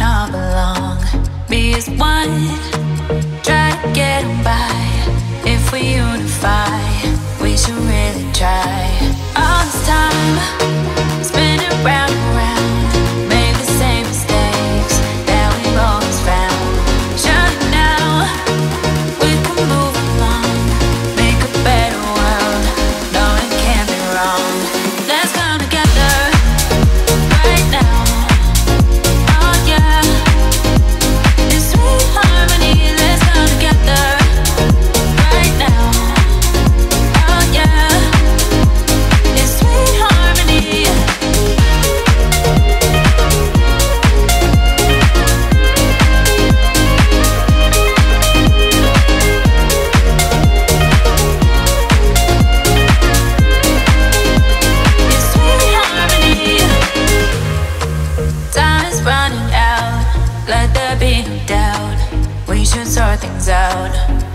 not belong. Be as one, try to get by. If we unify, we should really. We should sort things out.